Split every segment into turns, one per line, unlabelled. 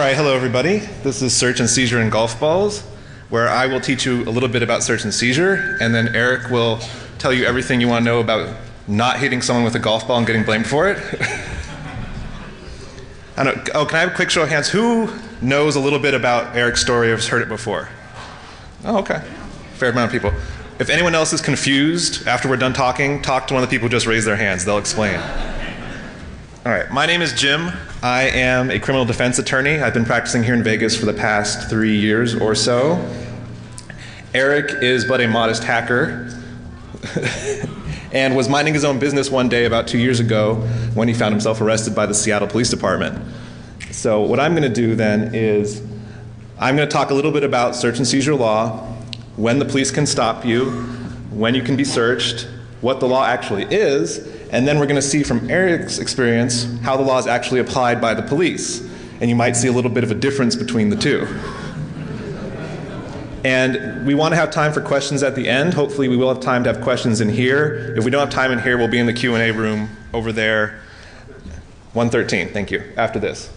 All right, hello everybody. This is Search and Seizure in Golf Balls, where I will teach you a little bit about search and seizure, and then Eric will tell you everything you want to know about not hitting someone with a golf ball and getting blamed for it. I oh, can I have a quick show of hands? Who knows a little bit about Eric's story or has heard it before? Oh, okay. Fair amount of people. If anyone else is confused after we're done talking, talk to one of the people who just raised their hands. They'll explain. All right, my name is Jim. I am a criminal defense attorney. I've been practicing here in Vegas for the past three years or so. Eric is but a modest hacker and was minding his own business one day about two years ago when he found himself arrested by the Seattle Police Department. So, what I'm going to do then is I'm going to talk a little bit about search and seizure law, when the police can stop you, when you can be searched, what the law actually is, and then we're going to see from Eric's experience how the law is actually applied by the police. And you might see a little bit of a difference between the two. And we want to have time for questions at the end. Hopefully, we will have time to have questions in here. If we don't have time in here, we'll be in the Q&A room over there. 113. Thank you. After this.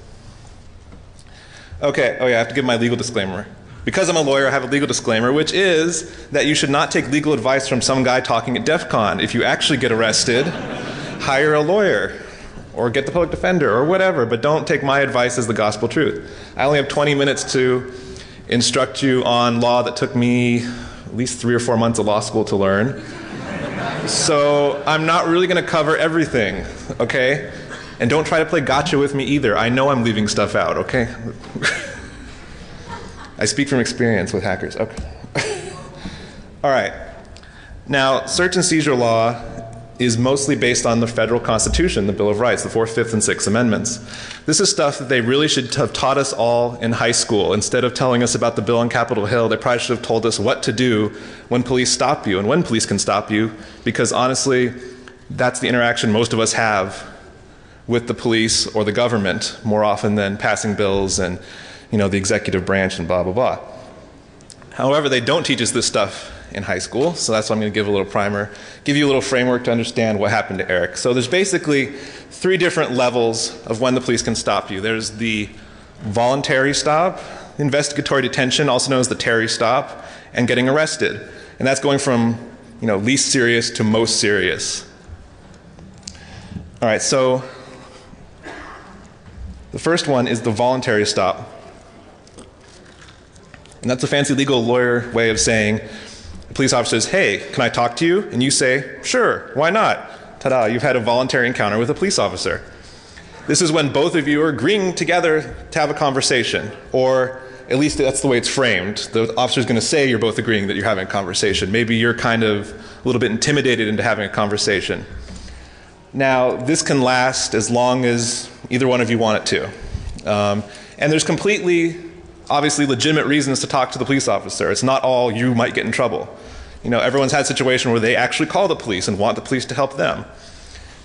Okay. Oh yeah, I have to give my legal disclaimer. Because I'm a lawyer, I have a legal disclaimer, which is that you should not take legal advice from some guy talking at DEF CON. If you actually get arrested, hire a lawyer or get the public defender or whatever, but don't take my advice as the gospel truth. I only have 20 minutes to instruct you on law that took me at least three or four months of law school to learn. So I'm not really going to cover everything, okay? And don't try to play gotcha with me either. I know I'm leaving stuff out, okay? I speak from experience with hackers. Okay. All right. Now, search and seizure law is mostly based on the federal constitution, the Bill of Rights, the Fourth, Fifth, and Sixth Amendments. This is stuff that they really should have taught us all in high school. Instead of telling us about the bill on Capitol Hill, they probably should have told us what to do when police stop you and when police can stop you, because honestly, that's the interaction most of us have with the police or the government more often than passing bills and you know, the executive branch and blah, blah, blah. However, they don't teach us this stuff in high school, so that's why I'm going to give a little primer, give you a little framework to understand what happened to Eric. So there's basically three different levels of when the police can stop you. There's the voluntary stop, investigatory detention, also known as the Terry stop, and getting arrested. And that's going from, you know, least serious to most serious. All right, so the first one is the voluntary stop. And that's a fancy legal lawyer way of saying, the police officer says, Hey, can I talk to you? And you say, Sure, why not? Ta da, you've had a voluntary encounter with a police officer. This is when both of you are agreeing together to have a conversation, or at least that's the way it's framed. The officer's going to say you're both agreeing that you're having a conversation. Maybe you're kind of a little bit intimidated into having a conversation. Now, this can last as long as either one of you want it to. Um, and there's completely obviously legitimate reasons to talk to the police officer. It's not all you might get in trouble. You know, everyone's had a situation where they actually call the police and want the police to help them.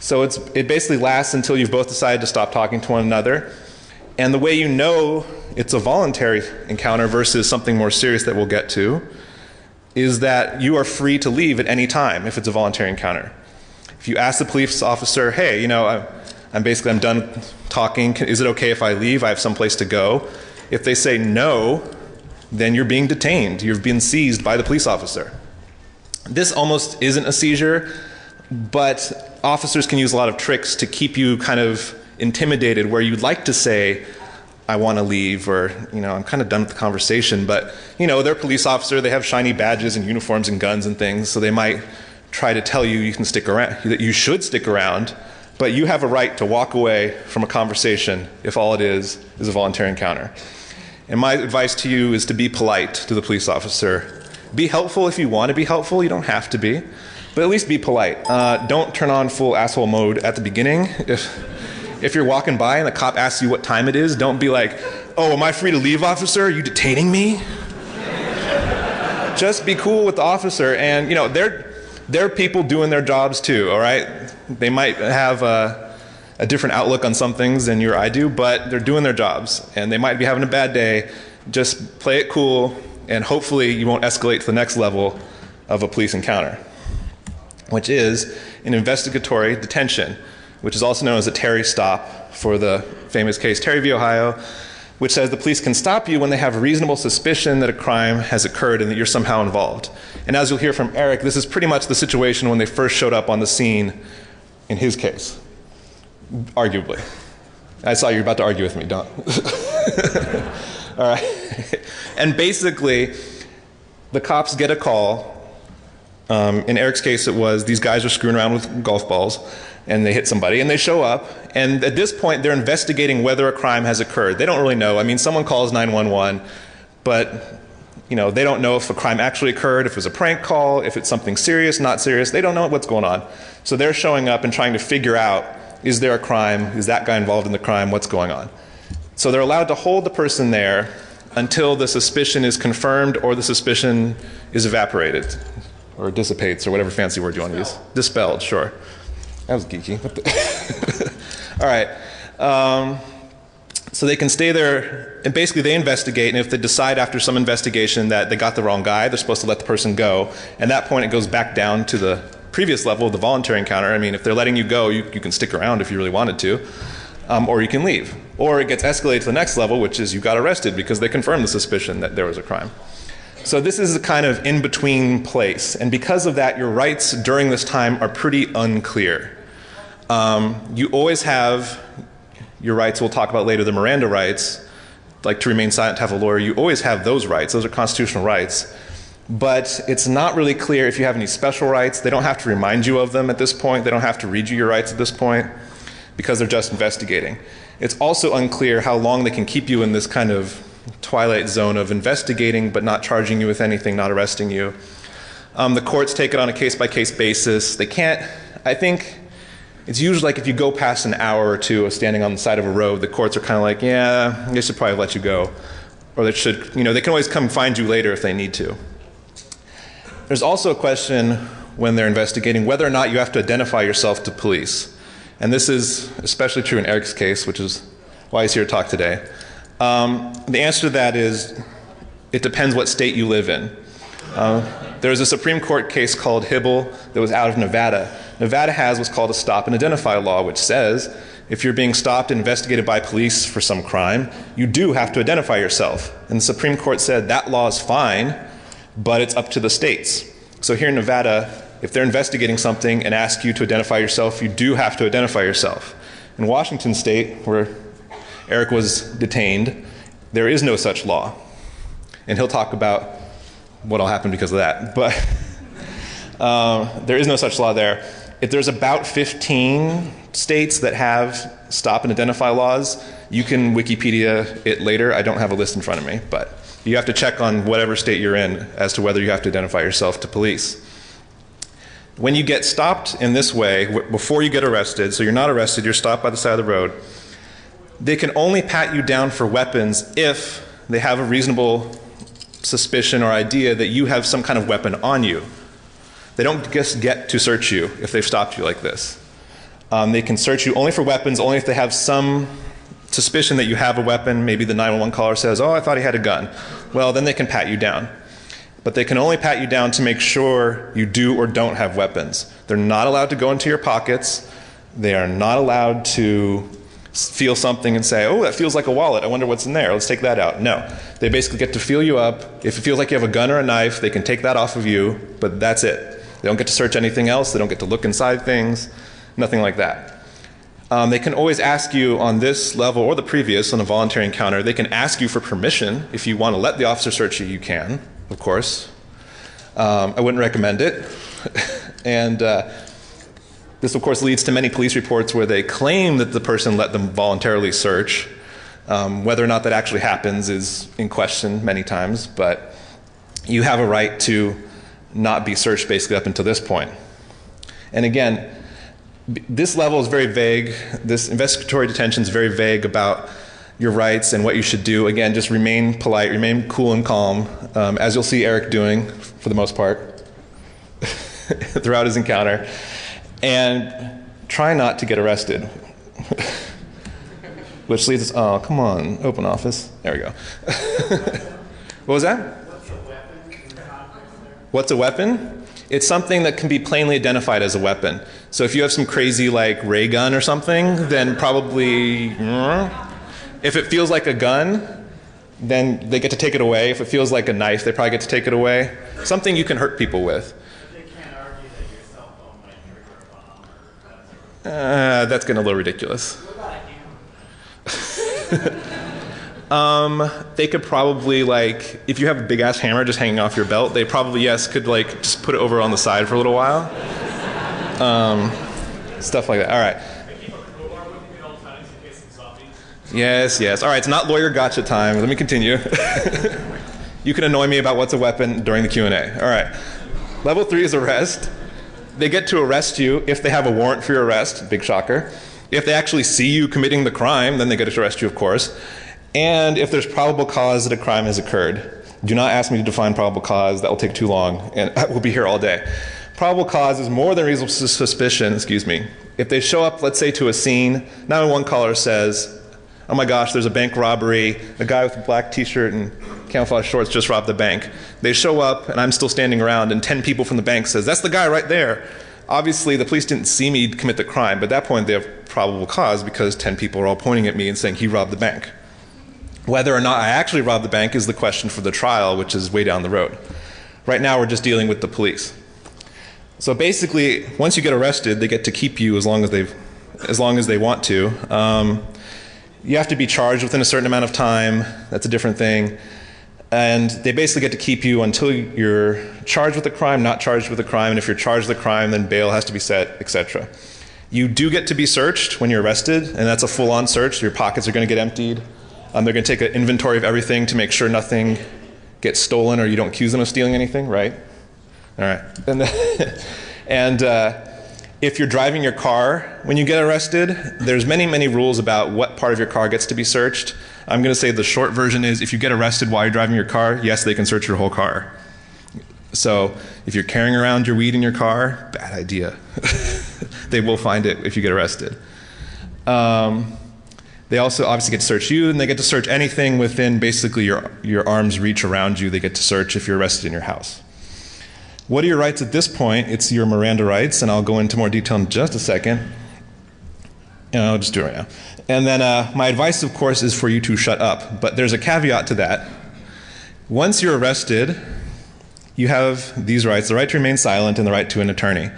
So it's, it basically lasts until you've both decided to stop talking to one another. And the way you know it's a voluntary encounter versus something more serious that we'll get to is that you are free to leave at any time if it's a voluntary encounter. If you ask the police officer, hey, you know, I'm, basically I'm done talking. Is it okay if I leave? I have someplace to go. If they say no, then you're being detained. You've been seized by the police officer. This almost isn't a seizure, but officers can use a lot of tricks to keep you kind of intimidated where you'd like to say, I want to leave, or, you know, I'm kind of done with the conversation. But, you know, they're police officer, they have shiny badges and uniforms and guns and things, so they might try to tell you you can stick around, that you should stick around, but you have a right to walk away from a conversation if all it is is a voluntary encounter. And my advice to you is to be polite to the police officer. Be helpful if you want to be helpful, you don't have to be, but at least be polite. Uh, don't turn on full asshole mode at the beginning. If, if you're walking by and the cop asks you what time it is, don't be like, oh, am I free to leave, officer? Are you detaining me? Just be cool with the officer, and you know, they're, they're people doing their jobs too, all right? They might have. Uh, a different outlook on some things than you or I do, but they're doing their jobs and they might be having a bad day. Just play it cool and hopefully you won't escalate to the next level of a police encounter, which is an investigatory detention, which is also known as a Terry stop for the famous case Terry v. Ohio. which says the police can stop you when they have a reasonable suspicion that a crime has occurred and that you're somehow involved. And as you'll hear from Eric, this is pretty much the situation when they first showed up on the scene in his case, arguably. I saw you're about to argue with me, don't. All right. and basically, the cops get a call. Um, in Eric's case, it was these guys are screwing around with golf balls and they hit somebody and they show up. And at this point, they're investigating whether a crime has occurred. They don't really know. I mean, someone calls 911, but you know, they don't know if a crime actually occurred, if it was a prank call, if it's something serious, not serious. They don't know what's going on. So they're showing up and trying to figure out is there a crime? Is that guy involved in the crime? What's going on? So they're allowed to hold the person there until the suspicion is confirmed or the suspicion is evaporated or dissipates or whatever fancy word you want to use. Dispelled, sure. That was geeky. All right. Um, so they can stay there, and basically they investigate, and if they decide after some investigation that they got the wrong guy, they're supposed to let the person go. And at that point, it goes back down to the previous level the voluntary encounter. I mean, if they're letting you go, you, you can stick around if you really wanted to, um, or you can leave. Or it gets escalated to the next level, which is you got arrested because they confirmed the suspicion that there was a crime. So this is a kind of in between place, and because of that, your rights during this time are pretty unclear. Um, you always have your rights we'll talk about later, the Miranda rights, like to remain silent, to have a lawyer, you always have those rights. Those are constitutional rights. But it's not really clear if you have any special rights. They don't have to remind you of them at this point. They don't have to read you your rights at this point because they're just investigating. It's also unclear how long they can keep you in this kind of twilight zone of investigating but not charging you with anything, not arresting you. Um, the courts take it on a case by case basis. They can't, I think, it's usually like if you go past an hour or two of standing on the side of a road, the courts are kind of like, yeah, they should probably let you go. Or they should, you know, they can always come find you later if they need to. There's also a question when they're investigating whether or not you have to identify yourself to police. And this is especially true in Eric's case, which is why he's here to talk today. Um, the answer to that is it depends what state you live in. Uh, there was a Supreme Court case called Hiibel that was out of Nevada Nevada has what's called a stop and identify law, which says if you're being stopped and investigated by police for some crime, you do have to identify yourself. And the Supreme Court said that law is fine, but it's up to the states. So here in Nevada, if they're investigating something and ask you to identify yourself, you do have to identify yourself. In Washington state, where Eric was detained, there is no such law. And he'll talk about what'll happen because of that. But um, there is no such law there if there's about 15 states that have stop and identify laws, you can Wikipedia it later. I don't have a list in front of me, but you have to check on whatever state you're in as to whether you have to identify yourself to police. When you get stopped in this way, before you get arrested, so you're not arrested, you're stopped by the side of the road, they can only pat you down for weapons if they have a reasonable suspicion or idea that you have some kind of weapon on you. They don't just get to search you if they've stopped you like this. Um, they can search you only for weapons, only if they have some suspicion that you have a weapon. Maybe the 911 caller says, Oh, I thought he had a gun. Well, then they can pat you down. But they can only pat you down to make sure you do or don't have weapons. They're not allowed to go into your pockets. They are not allowed to feel something and say, oh, that feels like a wallet. I wonder what's in there. Let's take that out. No. They basically get to feel you up. If it feels like you have a gun or a knife, they can take that off of you, but that's it. They don't get to search anything else. They don't get to look inside things, nothing like that. Um, they can always ask you on this level or the previous on a voluntary encounter, they can ask you for permission. If you want to let the officer search you, you can, of course. Um, I wouldn't recommend it. and uh, this, of course, leads to many police reports where they claim that the person let them voluntarily search. Um, whether or not that actually happens is in question many times, but you have a right to not be searched basically up until this point. And again, this level is very vague. This investigatory detention is very vague about your rights and what you should do. Again, just remain polite, remain cool and calm, um, as you'll see Eric doing for the most part throughout his encounter. And try not to get arrested. Which leads us, oh, come on, OpenOffice. There we go. what was that? What's a weapon? It's something that can be plainly identified as a weapon. So if you have some crazy like ray gun or something, then probably. If it feels like a gun, then they get to take it away. If it feels like a knife, they probably get to take it away. Something you can hurt people with.
They can't argue that your cell phone might trigger a bomb.
Uh, that's getting a little ridiculous.
Hammer?
They could probably like, if you have a big ass hammer just hanging off your belt, they probably yes could like just put it over on the side for a little while. Um, stuff like that. All right. Yes, yes. All right, it's not lawyer gotcha time. Let me continue. you can annoy me about what's a weapon during the Q&A. All right. Level 3 is arrest. They get to arrest you if they have a warrant for your arrest, big shocker. If they actually see you committing the crime, then they get to arrest you, of course. And if there's probable cause that a crime has occurred. Do not ask me to define probable cause, that will take too long, and we'll be here all day. Probable cause is more than reasonable suspicion, excuse me. If they show up, let's say, to a scene, 911 caller says, oh my gosh, there's a bank robbery. A guy with a black t-shirt and camouflage shorts just robbed the bank. They show up, and I'm still standing around, and 10 people from the bank says, that's the guy right there. Obviously, the police didn't see me commit the crime, but at that point, they have probable cause because 10 people are all pointing at me and saying he robbed the bank. Whether or not I actually robbed the bank is the question for the trial, which is way down the road. Right now, we're just dealing with the police. So basically, once you get arrested, they get to keep you as long as they, as long as they want to. Um, you have to be charged within a certain amount of time. That's a different thing. And they basically get to keep you until you're charged with a crime, not charged with a crime. And if you're charged with a crime, then bail has to be set, etc. You do get to be searched when you're arrested, and that's a full-on search. Your pockets are going to get emptied. Um, they're going to take an inventory of everything to make sure nothing gets stolen or you don't accuse them of stealing anything, right? All right. And, and uh, if you're driving your car when you get arrested, there's many, many rules about what part of your car gets to be searched. I'm going to say the short version is if you get arrested while you're driving your car, yes, they can search your whole car. So if you're carrying around your weed in your car, bad idea. they will find it if you get arrested. Um, they also obviously get to search you, and they get to search anything within basically your, your arm's reach around you. They get to search if you're arrested in your house. What are your rights at this point? It's your Miranda rights, and I'll go into more detail in just a second. And I'll just do it right now. And then uh, my advice, of course, is for you to shut up. But there's a caveat to that. Once you're arrested, you have these rights the right to remain silent and the right to an attorney.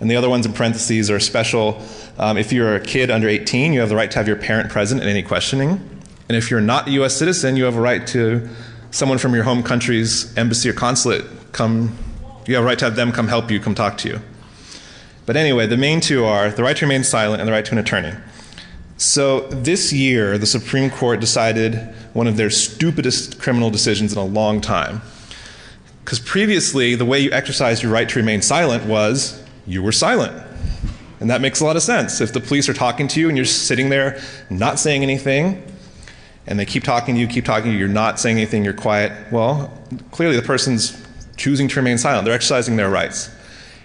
And the other ones in parentheses are special. Um, if you're a kid under 18, you have the right to have your parent present in any questioning. And if you're not a U.S. citizen, you have a right to someone from your home country's embassy or consulate come. You have a right to have them come help you, come talk to you. But anyway, the main two are the right to remain silent and the right to an attorney. So this year, the Supreme Court decided one of their stupidest criminal decisions in a long time. Because previously, the way you exercised your right to remain silent was you were silent. And that makes a lot of sense. If the police are talking to you and you're sitting there not saying anything, and they keep talking to you, keep talking to you, you're not saying anything, you're quiet, well, clearly the person's choosing to remain silent. They're exercising their rights.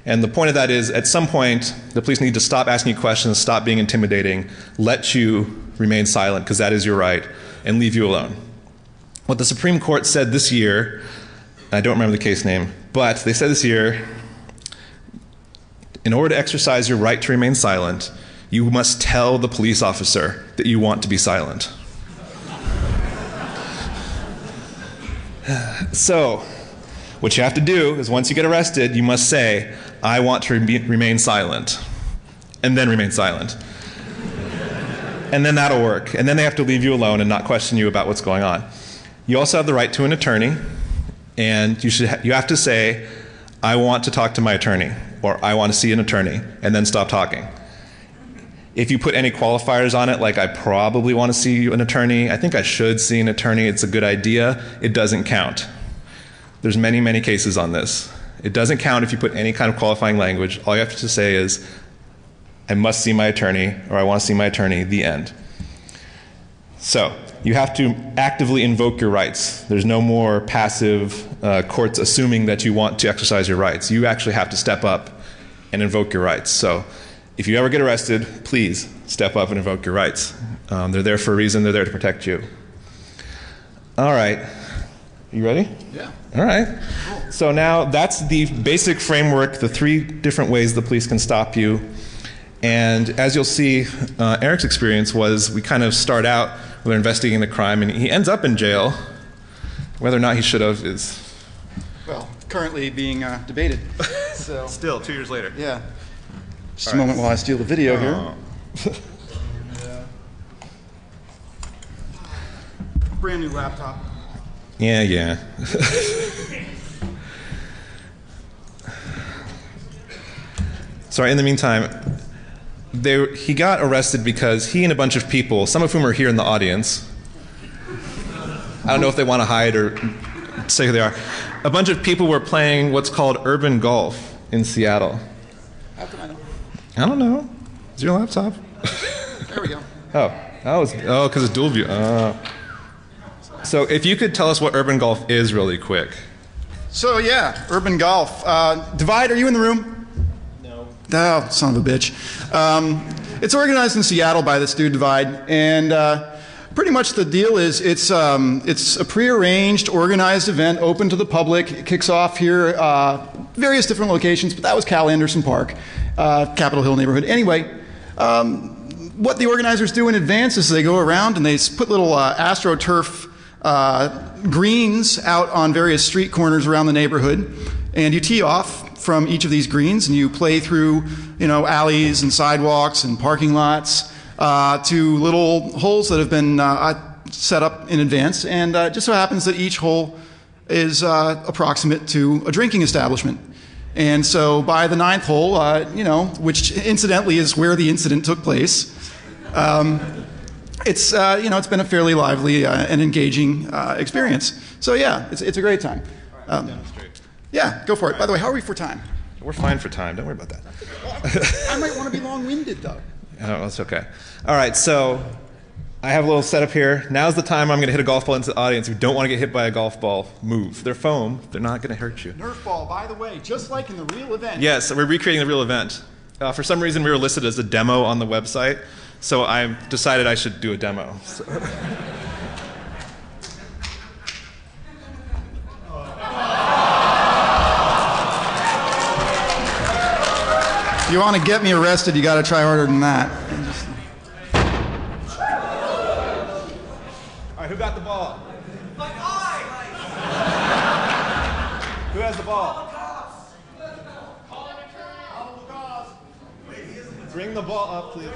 And the point of that is, at some point, the police need to stop asking you questions, stop being intimidating, let you remain silent, because that is your right, and leave you alone. What the Supreme Court said this year, I don't remember the case name, but they said this year in order to exercise your right to remain silent, you must tell the police officer that you want to be silent. so, what you have to do is once you get arrested, you must say, I want to re- remain silent. And then remain silent. and then that'll work. And then they have to leave you alone and not question you about what's going on. You also have the right to an attorney, and you, should ha- you have to say, I want to talk to my attorney, or I want to see an attorney, and then stop talking. If you put any qualifiers on it, like I probably want to see an attorney, I think I should see an attorney, it's a good idea, it doesn't count. There's many, many cases on this. It doesn't count if you put any kind of qualifying language. All you have to say is, I must see my attorney, or I want to see my attorney, the end. So, you have to actively invoke your rights. There's no more passive uh, courts assuming that you want to exercise your rights. You actually have to step up and invoke your rights. So, if you ever get arrested, please step up and invoke your rights. Um, they're there for a reason, they're there to protect you. All right. You ready?
Yeah.
All right. Cool. So now that's the basic framework, the three different ways the police can stop you. And as you'll see, uh, Eric's experience was we kind of start out they're investigating the crime, and he ends up in jail. Whether or not he should have is
Well, currently being uh, debated. So,
still two years later.
yeah. Just a moment while I steal the video here. Brand new laptop.
Yeah, yeah. Sorry, in the meantime, they, he got arrested because he and a bunch of people, some of whom are here in the audience, I don't know if they want to hide or say who they are, a bunch of people were playing what's called urban golf in Seattle.
How come I don't?
I don't know. Is your laptop?
There we go.
Oh, that was oh, because it's dual view. Oh. So, if you could tell us what urban golf is, really quick.
So yeah, urban golf. Uh, Divide, are you in the room?
No.
Oh, son of a bitch. Um, it's organized in Seattle by this dude Divide, and uh, pretty much the deal is it's um, it's a prearranged, organized event, open to the public. It kicks off here, uh, various different locations, but that was Cal Anderson Park, uh, Capitol Hill neighborhood. Anyway. Um, what the organizers do in advance is they go around and they put little uh, astroturf uh, greens out on various street corners around the neighborhood, and you tee off from each of these greens and you play through, you know, alleys and sidewalks and parking lots uh, to little holes that have been uh, set up in advance, and uh, it just so happens that each hole is uh, approximate to a drinking establishment. And so by the ninth hole, uh, you know, which incidentally is where the incident took place, um, it's uh, you know it's been a fairly lively uh, and engaging uh, experience. So yeah, it's, it's a great time. Um, yeah, go for it. By the way, how are we for time?
We're fine for time. Don't worry about that.
I might want to be long-winded though.
Oh, that's okay. All right, so I have a little setup here. Now's the time I'm going to hit a golf ball into the audience who don't want to get hit by a golf ball. Move. They're foam. They're not going to hurt you.
Nerf ball, by the way, just like in the real event.
Yes, we're recreating the real event. Uh, for some reason, we were listed as a demo on the website, so I decided I should do a demo. So-
If you want to get me arrested, you got to try harder than that.
All right, who got the ball? Who has the ball? Bring the ball up, please.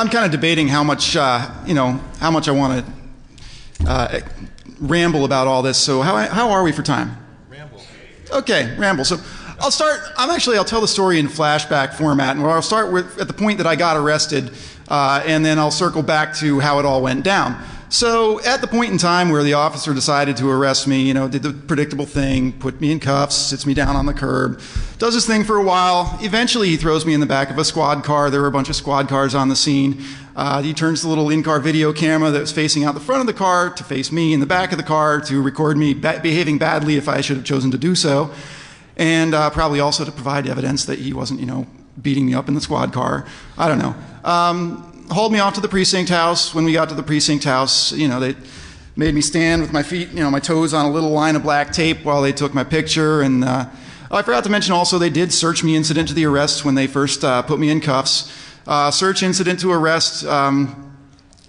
I'm kind of debating how much, uh, you know, how much I want to uh, ramble about all this. So how, how are we for time?
Ramble.
Okay, ramble. So I'll start. I'm actually. I'll tell the story in flashback format, and I'll start with at the point that I got arrested, uh, and then I'll circle back to how it all went down. So at the point in time where the officer decided to arrest me, you know, did the predictable thing, put me in cuffs, sits me down on the curb, does his thing for a while. Eventually, he throws me in the back of a squad car. There were a bunch of squad cars on the scene. Uh, he turns the little in-car video camera that was facing out the front of the car to face me in the back of the car to record me behaving badly if I should have chosen to do so and uh, probably also to provide evidence that he wasn't, you know, beating me up in the squad car. I don't know. Um, hauled me off to the precinct house. When we got to the precinct house, you know, they made me stand with my feet, you know, my toes on a little line of black tape while they took my picture. And uh, oh, I forgot to mention also they did search me incident to the arrest when they first uh, put me in cuffs. Uh, search incident to arrest. Um,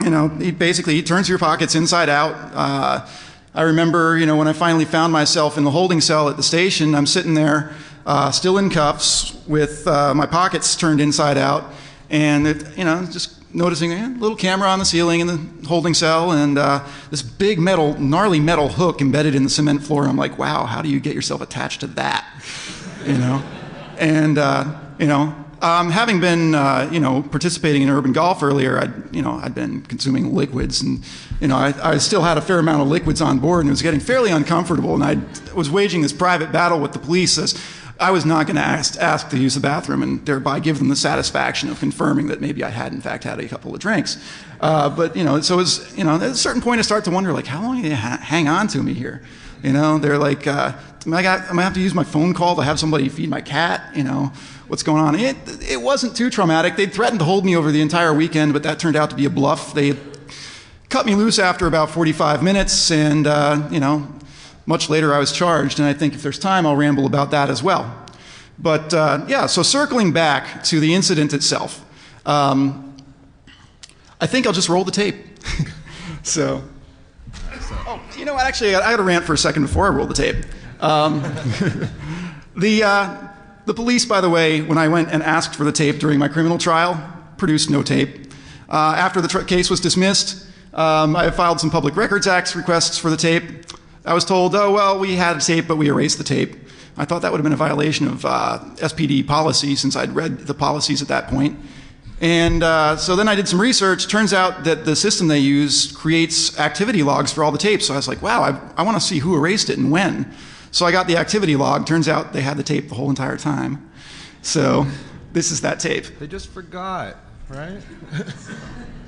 you know, he basically he turns your pockets inside out. Uh, I remember, you know, when I finally found myself in the holding cell at the station, I'm sitting there, uh, still in cuffs, with uh, my pockets turned inside out, and it, you know, just noticing a little camera on the ceiling in the holding cell, and uh, this big metal, gnarly metal hook embedded in the cement floor. I'm like, wow, how do you get yourself attached to that? You know, and uh, you know, um, having been, uh, you know, participating in urban golf earlier, I'd, you know, I'd been consuming liquids, and you know, I, I still had a fair amount of liquids on board, and it was getting fairly uncomfortable. And I was waging this private battle with the police as I was not going to ask, ask to use the bathroom and thereby give them the satisfaction of confirming that maybe I had, in fact, had a couple of drinks. Uh, but, you know, so it was, you know, at a certain point I start to wonder, like, how long do they ha- hang on to me here? You know, they're like, uh, am I, am I have to use my phone call to have somebody feed my cat? You know, what's going on? It, it wasn't too traumatic. They'd threatened to hold me over the entire weekend, but that turned out to be a bluff. They cut me loose after about 45 minutes, and, uh, you know, much later I was charged, and I think if there's time, I'll ramble about that as well. But uh, yeah, so circling back to the incident itself, um, I think I'll just roll the tape. so, oh, you know what? Actually, I got to rant for a second before I roll the tape. Um, the, uh, the police, by the way, when I went and asked for the tape during my criminal trial, produced no tape. Uh, after the case was dismissed, um, I filed some Public Records Act requests for the tape. I was told, oh, well, we had a tape, but we erased the tape. I thought that would have been a violation of uh, SPD policy since I'd read the policies at that point. And uh, so then I did some research. Turns out that the system they use creates activity logs for all the tapes. So I was like, wow, I, I want to see who erased it and when. So I got the activity log. Turns out they had the tape the whole entire time. So this is that tape.
They just forgot, right?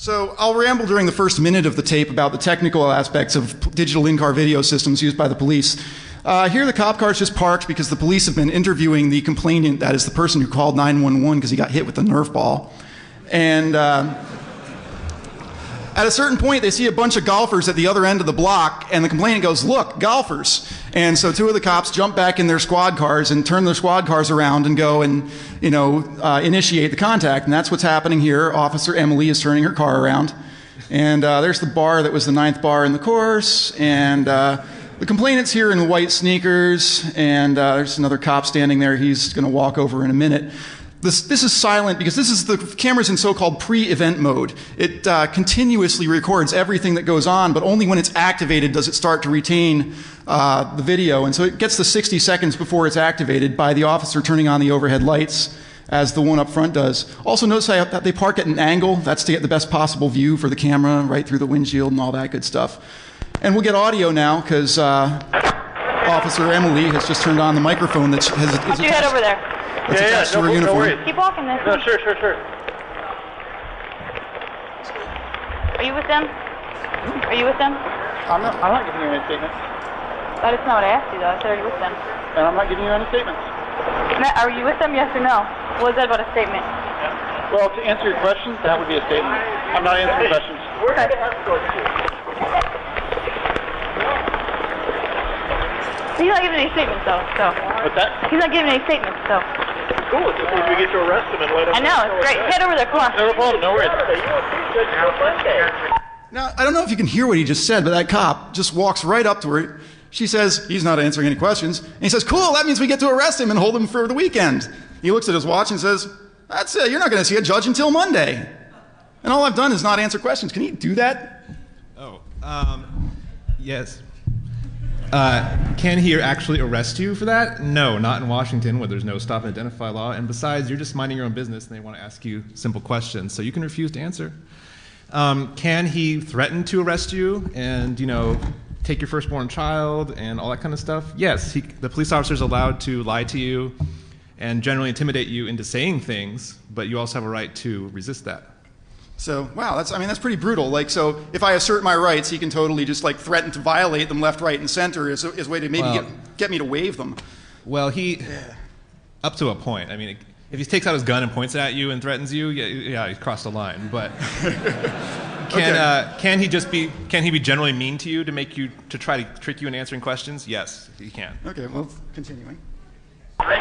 So I'll ramble during the first minute of the tape about the technical aspects of digital in-car video systems used by the police. Uh, here, the cop car is just parked because the police have been interviewing the complainant, that is the person who called 911 because he got hit with a Nerf ball. And uh, at a certain point, they see a bunch of golfers at the other end of the block, and the complainant goes, Look, golfers. And so two of the cops jump back in their squad cars and turn their squad cars around and go and, you know, uh, initiate the contact. And that's what's happening here. Officer Emily is turning her car around. And uh, there's the bar that was the ninth bar in the course. And uh, the complainant's here in white sneakers. And uh, there's another cop standing there. He's going to walk over in a minute. This, this is silent because this is the camera's in so-called pre-event mode. It uh, continuously records everything that goes on, but only when it's activated does it start to retain uh, the video. And so it gets the 60 seconds before it's activated by the officer turning on the overhead lights, as the one up front does. Also notice that they park at an angle. That's to get the best possible view for the camera, right through the windshield and all that good stuff. And we'll get audio now because uh, Officer Emily has just turned on the microphone that has.
Don't you head over there?
That's
Yeah, yeah,
attached to
no-
her
no worries.
Keep walking this
No,
way.
sure, sure, sure.
Are you with them? Are you with them?
I'm not, I'm not giving you any statements,
That is not what I asked you though. I said, are you with them?
and I'm not giving you any statements.
Matt, are you with them? Yes or no? What was that about a statement?
Well, to answer your questions, that would be a statement. I'm not answering questions. Where did the escort to?
He's not giving any statements though. So
What's that?
he's not giving any statements. So
Cool. If we get to arrest him and let him.
I know it's great. Head over there. Come on.
No problem. No worries.
Now, I don't know if you can hear what he just said, but that cop just walks right up to her. She says, he's not answering any questions. And he says, cool, that means we get to arrest him and hold him for the weekend. He looks at his watch and says, that's it, you're not going to see a judge until Monday. And all I've done is not answer questions. Can he do that?
Oh, um, yes. Uh, can he actually arrest you for that? No, not in Washington, where there's no stop and identify law. And besides, you're just minding your own business, and they want to ask you simple questions, so you can refuse to answer. Um, can he threaten to arrest you and, you know, take your firstborn child and all that kind of stuff? Yes, he, the police officer is allowed to lie to you and generally intimidate you into saying things, but you also have a right to resist that.
So, wow, that's, I mean, that's pretty brutal. Like, so if I assert my rights, he can totally just like threaten to violate them left, right, and center as a, as a way to maybe
Well-
get, get me to waive them.
Well, he, up to a point. I mean, if he takes out his gun and points it at you and threatens you, yeah, yeah he's crossed the line. But can
Okay.
uh, can he just be? Can he be generally mean to you to make you to try to trick you in answering questions? Yes, he can.
Okay, well, continuing.
Running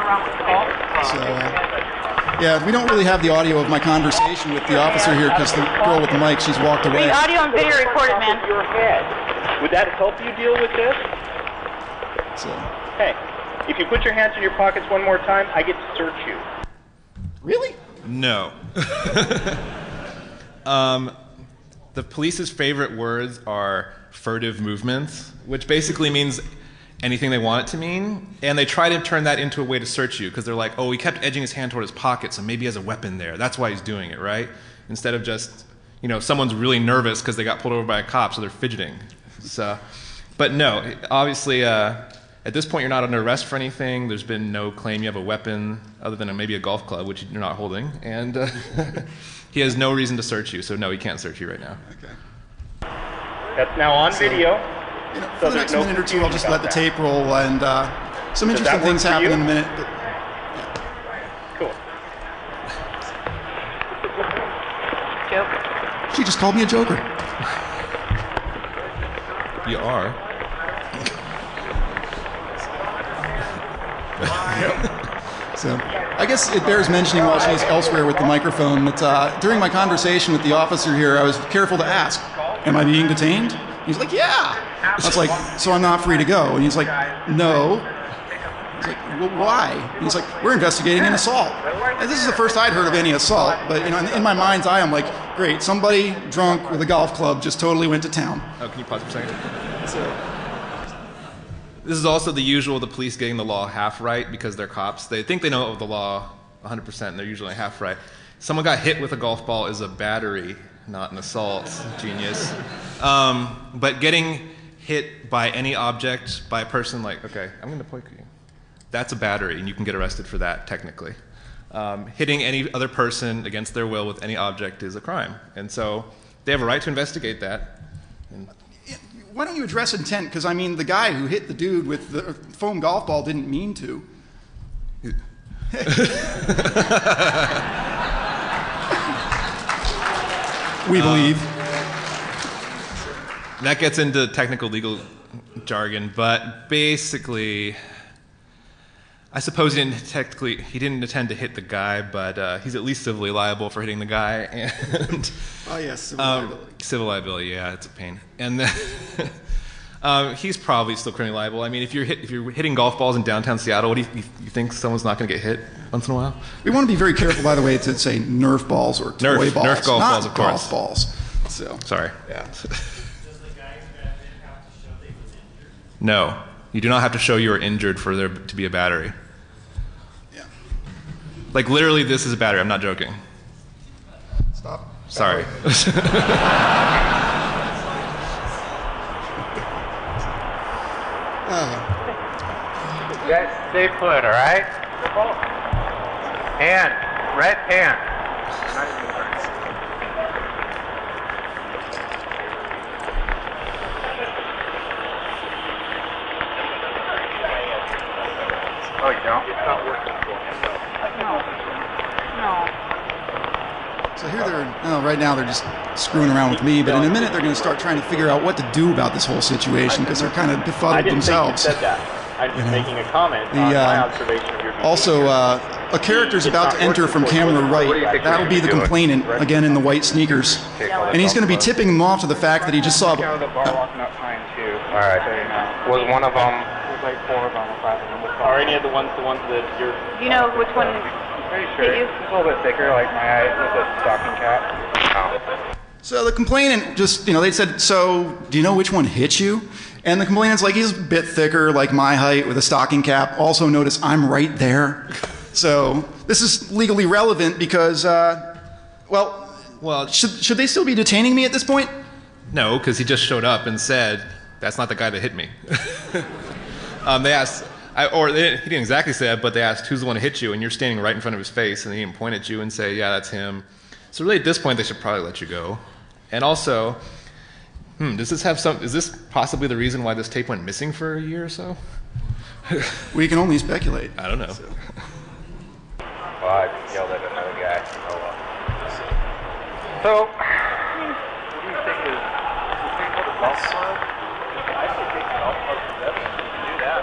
around with the call.
So, uh, yeah, we don't really have the audio of my conversation with the officer here because the girl with the mic, she's walked away.
The audio and video recorded, man.
Your head. Would that help you deal with this?
So,
Hey, if you put your hands in your pockets one more time, I get to search you.
really?
No. um, the police's favorite words are furtive movements, which basically means anything they want it to mean. And they try to turn that into a way to search you because they're like, oh, he kept edging his hand toward his pocket, so maybe he has a weapon there. That's why he's doing it, right? Instead of just, you know, someone's really nervous because they got pulled over by a cop, so they're fidgeting. So, but no, obviously, uh, at this point, you're not under arrest for anything. There's been no claim you have a weapon other than a, maybe a golf club, which you're not holding, and uh, he has no reason to search you. So no, he can't search you right now.
Okay.
That's now on video.
You know,
So
for the next
no
minute or two, I'll just let
confusion
the
about
tape roll, and uh, some
Does
interesting things happen
you?
in a minute. But
Cool.
Joke.
she just called me a joker.
You are.
So I guess it bears mentioning while she's elsewhere with the microphone that uh, during my conversation with the officer here, I was careful to ask, "Am I being detained?" He's like, "Yeah." I was like, "So I'm not free to go?" And he's like, "No." Was like, well, why? He's like, "We're investigating an assault." And this is the first I'd heard of any assault, but you know, in, in my mind's eye, I'm like, "Great, somebody drunk with a golf club just totally went to town."
Oh, can you pause for a second? So, This is also the usual the police getting the law half right because they're cops. They think they know the law 100%, and they're usually half right. Someone got hit with a golf ball is a battery, not an assault. Genius. Um, but getting hit by any object, by a person like, okay, I'm going to point you. That's a battery, and you can get arrested for that technically. Um, hitting any other person against their will with any object is a crime. And so they have a right to investigate that. And
Why don't you address intent? Because I mean, the guy who hit the dude with the foam golf ball didn't mean to. we believe.
That gets into technical legal jargon, but basically, I suppose he didn't technically he didn't intend to hit the guy, but uh, he's at least civilly liable for hitting the guy, and
Oh yes, civil
um,
liability.
civil liability. Yeah, it's a pain. And then, um, he's probably still criminally liable. I mean, if you're hit, if you're hitting golf balls in downtown Seattle, what do you, you, you think someone's not going to get hit once in a while?
We want to be very careful, by the way, to say Nerf balls or toy
Nerf-
balls,
Nerf golf
not
balls, of
golf balls. So
Sorry.
yeah.
Does the guy who got hit have to show that injured?
No, you do not have to show you are injured for there to be a battery.
yeah.
Like literally, this is a battery. I'm not joking.
Stop.
Sorry.
Guys, stay put, all right? Hand. Red hand. Oh, you don't? It's not working for
No. No.
So here they're no, right now they're just screwing around with me, but in a minute they're going to start trying to figure out what to do about this whole situation because they're kind of
I
befuddled
didn't
themselves.
think you said that. I'm just making a comment
The,
on my
uh,
observation of your behavior.
Also, uh, a character's about to enter from camera right. That'll be the complainant again in the white sneakers, and he's going to be tipping them off to the fact that he just saw.
The bar walking up behind too.
All right.
So, you know,
Was one of them,
there's like four of them, or five of them.
are any of the ones the ones that you're
Do you know which one?
Pretty sure.
You?
It's a little bit thicker, like my eye with a stocking cap.
So the complainant just, you know, they said, "So, do you know which one hit you?" And the complainant's like, "He's a bit thicker, like my height, with a stocking cap." Also, notice I'm right there. So this is legally relevant because, uh, well,
well,
should should they still be detaining me at this point?
no, because he just showed up and said, "That's not the guy that hit me." um, they asked, I, or they, he didn't exactly say that, but they asked, "Who's the one who hit you?" And you're standing right in front of his face, and he didn't point at you and say, "Yeah, that's him." So really, at this point, they should probably let you go. And also, hmm, does this have some? Is this possibly the reason why this tape went missing for a year or so?
We can only speculate.
I don't know.
Well, I yelled at another guy. Oh well. So, what do you think is? You think of the golf club? I think take the golf club to them. Do that.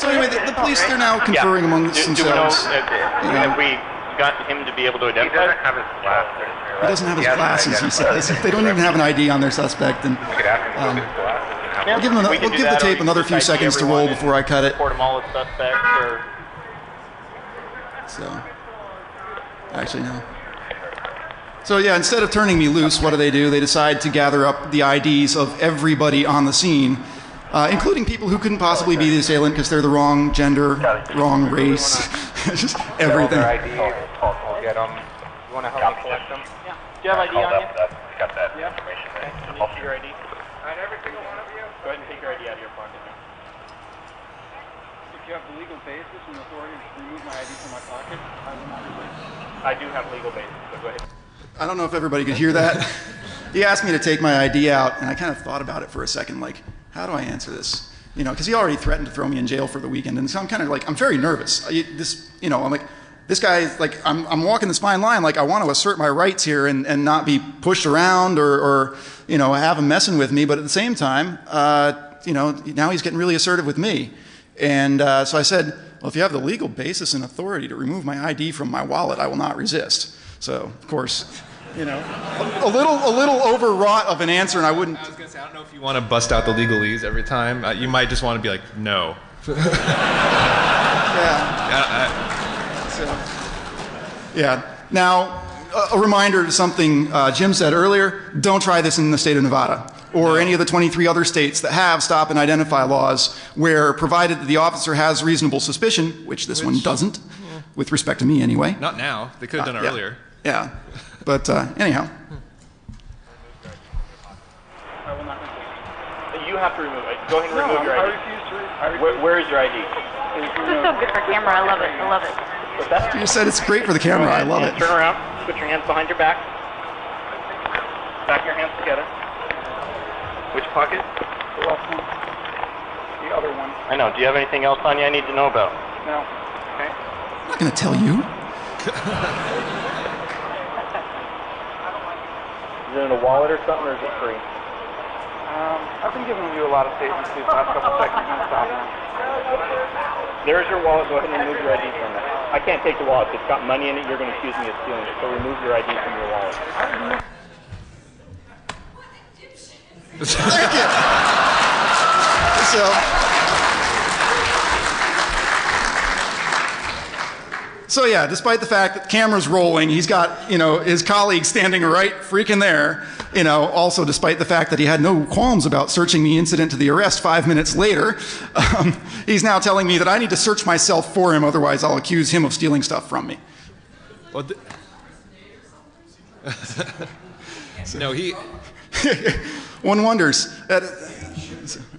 So anyway, the, the police they're now conferring amongst
do, do we know,
themselves.
uh,
Yeah.
Have we got him to be able to identify? He doesn't have his glasses.
He doesn't have his glasses, he says. They don't even have an ID on their suspect. And um,
Yeah,
I'll give, him an,
we
we'll give the tape another few seconds to roll before I cut it.
Report them all as suspects, or
So, actually, no. So yeah, instead of turning me loose, what do they do? They decide to gather up the IDs of everybody on the scene, uh, including people who couldn't possibly be the assailant because they're the wrong gender, wrong race, just everything.
ID. We'll get them. You want to help me collect them?
Do you have ID on you?
got that information there.
Can you
I'll
see your ID?
And every single one of you,
Go ahead and take your ID out of your pocket now.
if you have the legal basis and authority to remove my ID from my pocket, I will not resist.
I do have legal basis, so go ahead.
I don't know if everybody could hear that. he asked me to take my ID out, and I kind of thought about it for a second, like, how do I answer this? You know, because he already threatened to throw me in jail for the weekend, and so I'm kind of like, I'm very nervous. I, this, you know, I'm like, this guy, like, I'm, I'm walking this fine line, like, I want to assert my rights here and, and not be pushed around or, or, you know, have him messing with me, but at the same time, uh, you know, now he's getting really assertive with me. And uh, so I said, well, if you have the legal basis and authority to remove my ID from my wallet, I will not resist. So, of course, you know, a, a little, a little overwrought of an answer, and I wouldn't.
I was gonna say, I don't know if you want to bust out the legalese every time. Uh, you might just want to be like, no.
Yeah. So, yeah. Now, a, a reminder to something uh, Jim said earlier: don't try this in the state of Nevada or any of the 23 other states that have stop and identify laws, where provided that the officer has reasonable suspicion, which this one doesn't, with respect to me anyway.
Not now. They could have done it
Yeah.
earlier.
Yeah. But uh, anyhow,
I will not resist.
You have to remove it. Go ahead and
No,
remove your
I
ID.
refuse to. Re- I refuse
Where, where is your ID?
to
This is so good for camera. I love it. I love it.
What's that?
you said it's great for the camera. I love it.
Turn around. Put your hands behind your back. Back your hands together. Which pocket?
The left one. The other one.
I know. Do you have anything else on you I need to know about?
No.
Okay.
I'm not going to tell you.
Is it in a wallet or something, or is it free?
Um, I've been giving you a lot of statements these last couple seconds. Stop.
There's your wallet. Go ahead and remove your ID from it. I can't take the wallet. If it's got money in it, you're going to accuse me of stealing it. So remove your ID from your wallet.
Thank you. So. So yeah, despite the fact that the camera's rolling, he's got you know his colleague standing right freaking there. You know, also despite the fact that he had no qualms about searching the incident to the arrest five minutes later, um, he's now telling me that I need to search myself for him, otherwise I'll accuse him of stealing stuff from me.
Well, th- no, he.
One wonders. That,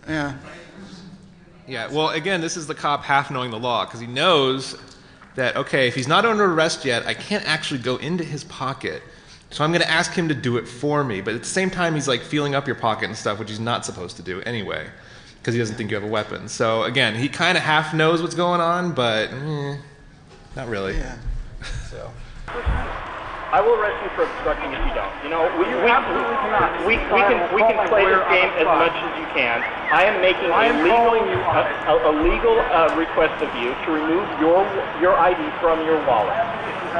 yeah.
Yeah, well, again, this is the cop half knowing the law because he knows that, okay, if he's not under arrest yet, I can't actually go into his pocket. So I'm going to ask him to do it for me. But at the same time, he's like feeling up your pocket and stuff, which he's not supposed to do anyway because he doesn't think you have a weapon. So again, he kind of half knows what's going on, but eh, not really.
Yeah. So.
I will arrest you for obstructing if you don't. You know, we, we,
absolutely cannot.
we, we can we can play this game as much as you can. I am making a legal a, a, a legal uh, request of you to remove your your ID from your wallet.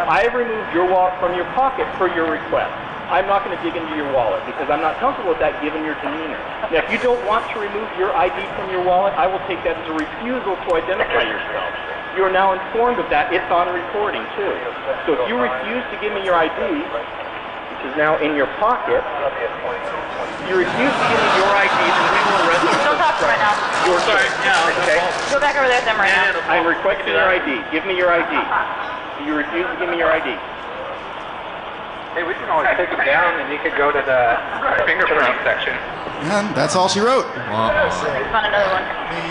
I have removed your wallet from your pocket per your request. I'm not going to dig into your wallet because I'm not comfortable with that given your demeanor. Now, if you don't want to remove your ID from your wallet, I will take that as a refusal to identify yourself. You are now informed of that. It's on recording, too. So if you refuse to give me your ID, is now in your pocket, you refuse to give me your ID, then we will arrest you.
Don't talk to him right now.
You're sorry. Yeah. Okay.
Go back over there with him right now.
I'm requesting your ID. Give me your ID. You refuse to give me your ID.
Hey, we can always take it down, and you could go to the fingerprint section.
And that's all she wrote.
Found another one.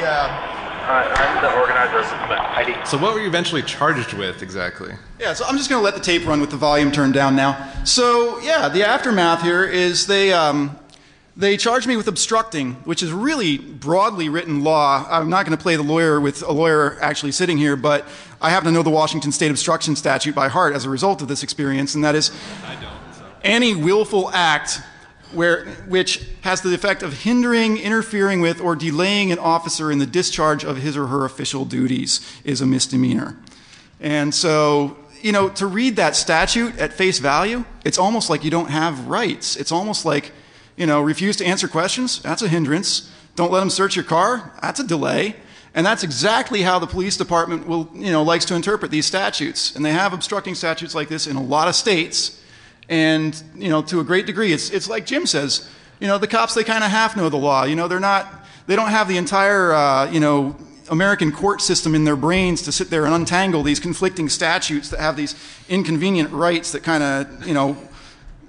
Uh, I'm the organizer of the ID.
So what were you eventually charged with exactly?
Yeah, so I'm just going to let the tape run with the volume turned down now. So yeah, the aftermath here is they um, they charged me with obstructing, which is really broadly written law. I'm not going to play the lawyer with a lawyer actually sitting here, but I happen to know the Washington State obstruction statute by heart as a result of this experience, and that is any willful act where, which has the effect of hindering, interfering with, or delaying an officer in the discharge of his or her official duties is a misdemeanor. And so, you know, to read that statute at face value, it's almost like you don't have rights. It's almost like, you know, refuse to answer questions, that's a hindrance. Don't let them search your car, that's a delay. And that's exactly how the police department will, you know, likes to interpret these statutes. And they have obstructing statutes like this in a lot of states. And, you know, to a great degree, it's, it's like Jim says, you know, the cops, they kind of half know the law. You know, they're not, they don't have the entire, uh, you know, American court system in their brains to sit there and untangle these conflicting statutes that have these inconvenient rights that kind of, you know,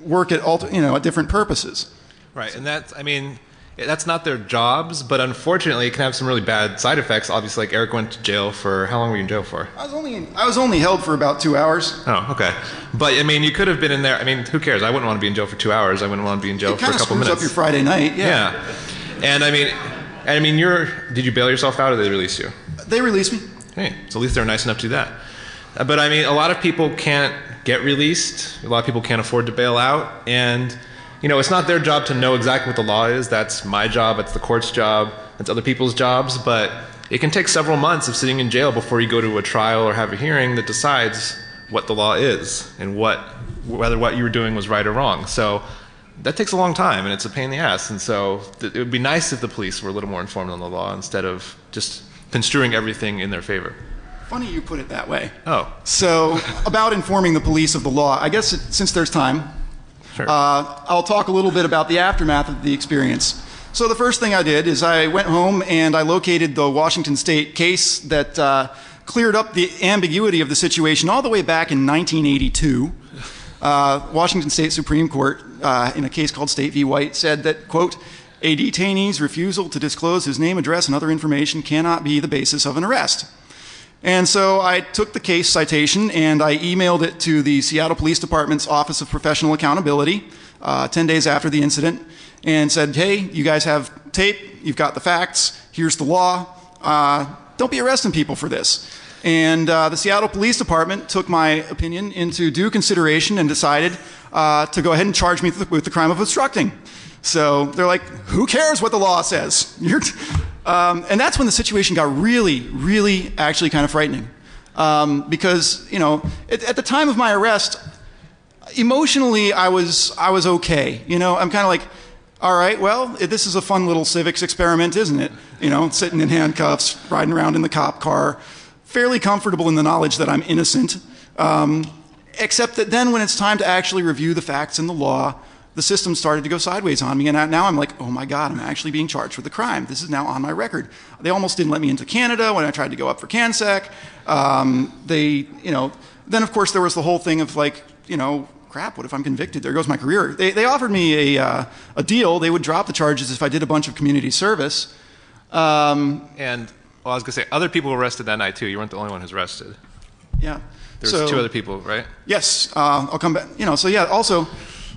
work at alter, you know at different purposes.
Right, and that's I mean that's not their jobs, but unfortunately, it can have some really bad side effects. Obviously, like Eric went to jail for how long were you in jail for?
I was only I was only held for about two hours.
Oh, okay. But I mean, you could have been in there. I mean, who cares? I wouldn't want to be in jail for two hours. I wouldn't want to be in jail
It
for a
kind of
couple
screws
minutes.
up your Friday night. Yeah.
yeah, and I mean, and I mean, you're. Did you bail yourself out, or did they release you?
They released me.
Hey, so at least they're nice enough to do that. Uh, But I mean, a lot of people can't get released. A lot of people can't afford to bail out, and you know, it's not their job to know exactly what the law is. That's my job. It's the court's job. It's other people's jobs. But it can take several months of sitting in jail before you go to a trial or have a hearing that decides what the law is and what whether what you were doing was right or wrong. So. That takes a long time and it's a pain in the ass. And so th- it would be nice if the police were a little more informed on the law instead of just construing everything in their favor.
Funny you put it that way.
Oh,
So about informing the police of the law, I guess it, since there's time,
sure.
uh, I'll talk a little bit about the aftermath of the experience. So the first thing I did is I went home and I located the Washington State case that uh, cleared up the ambiguity of the situation all the way back in 1982. Uh, Washington State Supreme Court, uh, in a case called State v. White, said that, quote, a detainee's refusal to disclose his name, address, and other information cannot be the basis of an arrest. And so I took the case citation and I emailed it to the Seattle Police Department's Office of Professional Accountability uh, 10 days after the incident and said, hey, you guys have tape, you've got the facts, here's the law, uh, don't be arresting people for this. And uh, the Seattle Police Department took my opinion into due consideration and decided uh, to go ahead and charge me with the, crime of obstructing. So they're like, who cares what the law says? You're t-" um, and that's when the situation got really, really actually kind of frightening. Um, because, you know, at, at the time of my arrest, emotionally I was, I was okay. You know, I'm kind of like, all right, well, this is a fun little civics experiment, isn't it? You know, sitting in handcuffs, riding around in the cop car, fairly comfortable in the knowledge that I'm innocent. Um, except that then when it's time to actually review the facts and the law, the system started to go sideways on me. And I- now I'm like, oh my God, I'm actually being charged with a crime. This is now on my record. They almost didn't let me into Canada when I tried to go up for CanSec. Um, they, you know, then of course there was the whole thing of like, you know, crap, what if I'm convicted? There goes my career. They, they offered me a, uh, a deal. They would drop the charges if I did a bunch of community service. Um,
and well, I was gonna say other people were arrested that night too. You weren't the only one who's arrested.
yeah.
There's
So-
two other people, right?
Yes, uh, I'll come back. You know, so yeah. Also,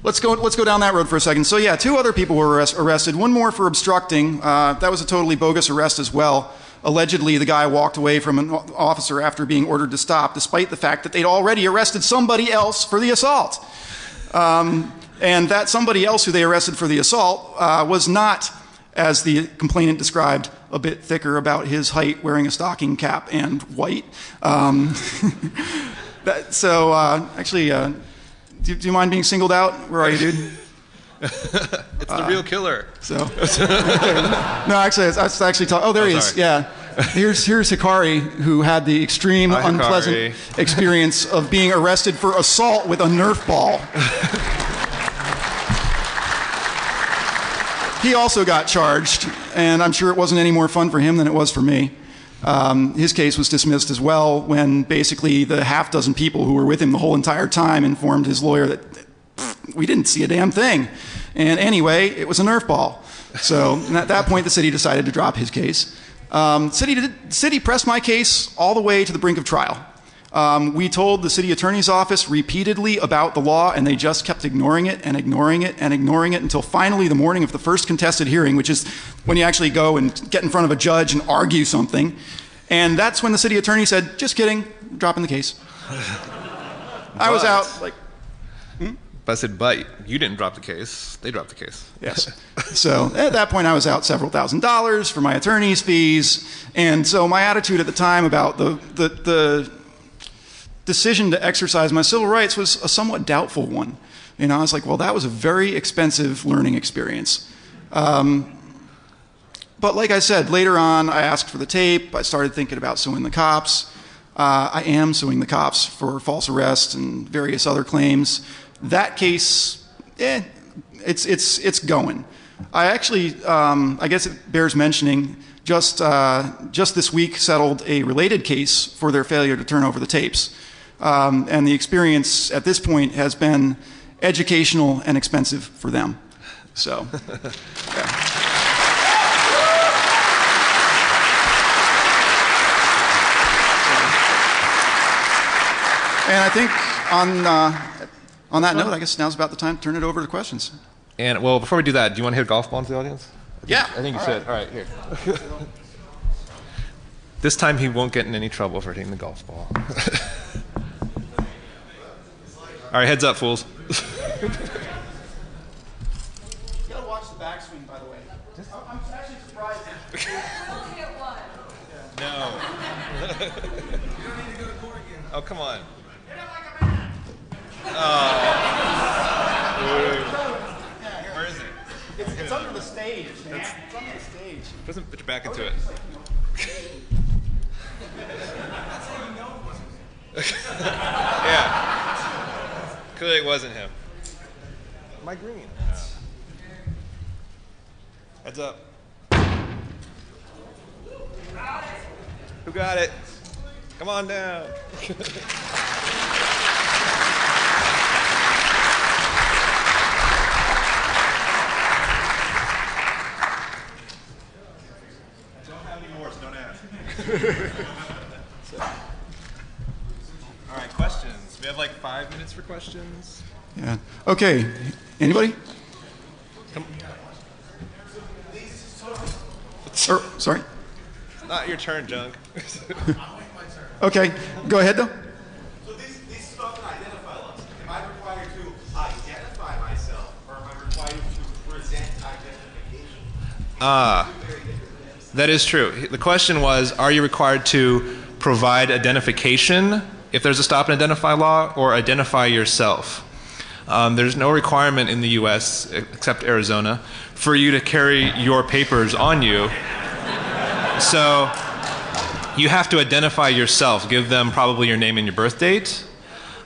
let's go. Let's go down that road for a second. So yeah, two other people were arrest, arrested. One more for obstructing. Uh, that was a totally bogus arrest as well. Allegedly, the guy walked away from an officer after being ordered to stop, despite the fact that they'd already arrested somebody else for the assault. Um, and that somebody else who they arrested for the assault uh, was not, as the complainant described, a bit thicker about his height, wearing a stocking cap and white. Um, that, so, uh, actually, uh, do, do you mind being singled out? Where are you, dude?
It's the uh, real killer.
So, no, actually, I was actually talking. Oh, there oh, he is.
sorry.
Yeah. Here's here's Hikari, who had the extreme
Hi,
unpleasant
Hikari.
experience of being arrested for assault with a Nerf ball. he also got charged, and I'm sure it wasn't any more fun for him than it was for me. Um, his case was dismissed as well when basically the half dozen people who were with him the whole entire time informed his lawyer that "Pfft, we didn't see a damn thing. And anyway, it was a Nerf ball. So at that point, the city decided to drop his case. Um, city, did, city pressed my case all the way to the brink of trial. Um, we told the city attorney's office repeatedly about the law, and they just kept ignoring it and ignoring it and ignoring it until finally the morning of the first contested hearing, which is when you actually go and get in front of a judge and argue something. And that's when the city attorney said, "Just kidding, dropping the case." I was out like,
But I said, but you didn't drop the case. They dropped the case.
yes. so at that point, I was out several thousand dollars for my attorney's fees, and so my attitude at the time about the the, the decision to exercise my civil rights was a somewhat doubtful one. You know, I was like, well, that was a very expensive learning experience. Um, but like I said, later on, I asked for the tape. I started thinking about suing the cops. Uh, I am suing the cops for false arrest and various other claims. That case, eh, it's it's it's going. I actually, um, I guess it bears mentioning. Just uh, just this week, settled a related case for their failure to turn over the tapes. Um, and the experience at this point has been educational and expensive for them. So, yeah. And I think on, uh, on that note, I guess now's about the time to turn it over to questions.
And well, before we do that, do you want to hit a golf ball into the audience?
Yeah.
I think you should. All right, here. this time he won't get in any trouble for hitting the golf ball. All right, heads up, fools.
You gotta watch the backswing, by the way. I'm actually surprised.
No. You don't need to go to court again. Oh, come on. Oh. Where is it?
It's, it's under the stage, man. It's under the stage.
Doesn't put your back into it. That's how you know what's it. yeah. Clearly it wasn't him. My green. Heads up. Who got it? Come on down. don't have any more, so don't ask. All right, questions. We have like five minutes for questions.
Yeah. Okay. Anybody?
Come.
Or, sorry.
Not your turn, junk.
Okay. Go ahead, though.
So these, these stop and identify laws, am I required to identify myself or am I required to present identification?
Ah, that is true. The question was Are you required to provide identification if there's a stop and identify law or identify yourself? Um, there's no requirement in the US, except Arizona, for you to carry your papers on you. So you have to identify yourself, give them probably your name and your birth date.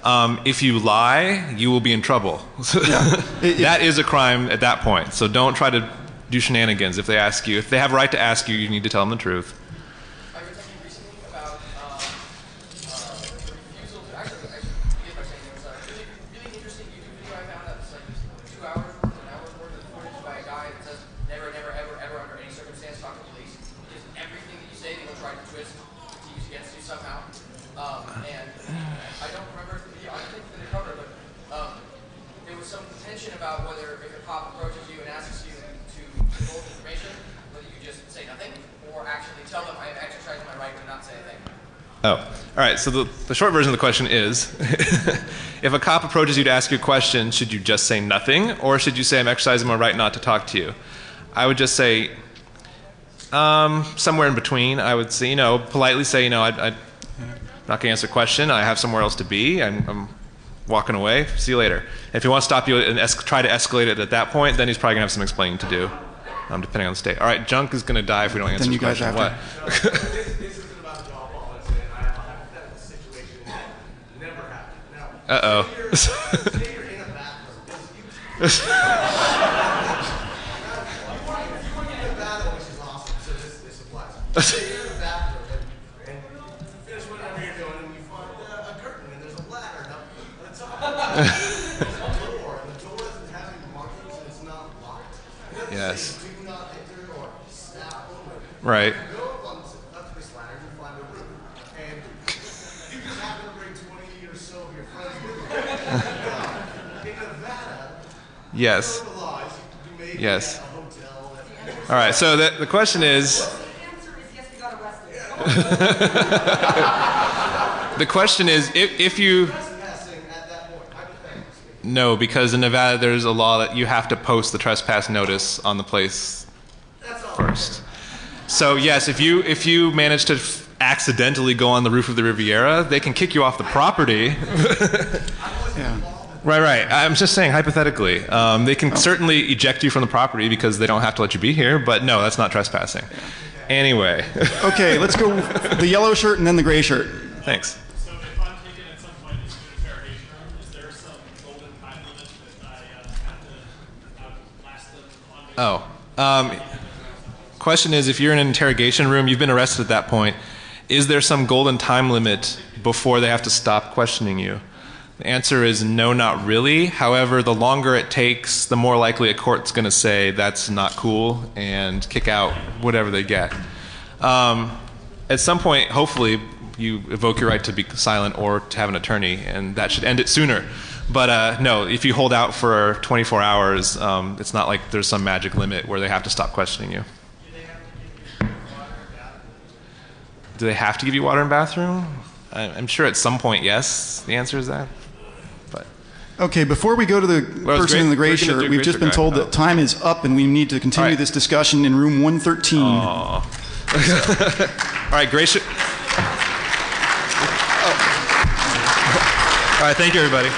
Um, if you lie, you will be in trouble. that is a crime at that point. So don't try to do shenanigans if they ask you. If they have a right to ask you, you need to tell them the truth.
I read something recently about um, uh, refusal to actually, I forget my saying it was a really, really interesting YouTube video I found that was like two hours worth, an hour's worth of footage by a guy that says never, never, ever, ever under any circumstance talk to police. Because everything that you say they will try to twist to use against you somehow. Um, and I don't remember if the video, I don't think that they covered, but um, there was some contention about whether if a cop approaches you and asks you to divulge information, whether you just say nothing or actually tell them I am exercising my right to not say anything.
Oh, all right. So the, the short version of the question is if a cop approaches you to ask you a question, should you just say nothing or should you say, I'm exercising my right not to talk to you? I would just say, um, somewhere in between. I would say, you know, politely say, you know, I, I, am not going to answer a question. I have somewhere else to be. I'm, I'm walking away. See you later. If he wants to stop you and es- try to escalate it at that point, then he's probably going to have some explaining to do, um, depending on the state. All right, Junk is going to die if we don't answer
Then
the
you guys
question. What?
This, this isn't about a golf ball, it's I have a hypothetical situation that never happened. Now,
Uh
say you're, say
Yes.
the laws, you may
Yes.
be at a hotel.
All right. So the, the question is. the question is if, if you. No, because in Nevada there's a law that you have to post the trespass notice on the place first. So yes, if you if you manage to f- accidentally go on the roof of the Riviera, they can kick you off the property.
Yeah.
Right, right. I'm just saying hypothetically, um, they can certainly eject you from the property because they don't have to let you be here. But no, that's not trespassing. Anyway,
Okay, let's go the yellow shirt and then the gray shirt.
thanks.
So if I'm taken at some point into an interrogation room, is there some golden time limit that I uh, have to outlast them on?
Oh, um, question is, if you're in an interrogation room, you've been arrested at that point. Is there some golden time limit before they have to stop questioning you? The answer is no, not really. However, the longer it takes, the more likely a court's going to say that's not cool and kick out whatever they get. Um, at some point, hopefully, you evoke your right to be silent or to have an attorney, and that should end it sooner. But uh, no, if you hold out for 24 hours, um, it's not like there's some magic limit where they have to stop questioning you. Do they have to give you water in bathroom? I'm sure at some point, yes. The answer is that. But
Okay, before we go to the
Well, it's
person in the gray shirt, we've
gray
just
shirt
been told
Oh.
that time is up and we need to continue
All right.
this discussion in room 113.
All right, Gracia. All right, thank you, everybody.